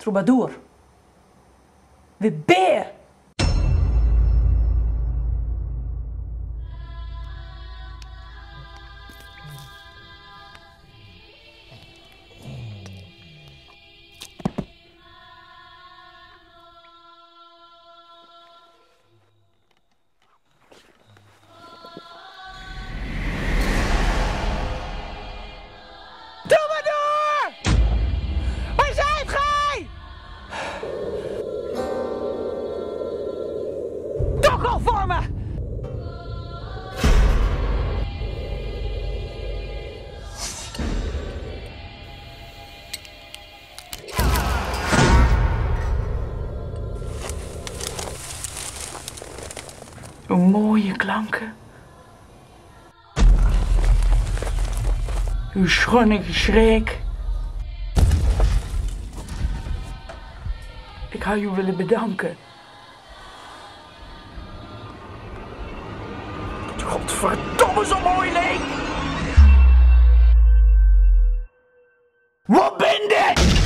trubadur. Vi ber Tokkel voor me! Mooie klanken. Uw schone schreek. Ik had u willen bedanken. Godverdomme zo mooi leek! Wat ben dit?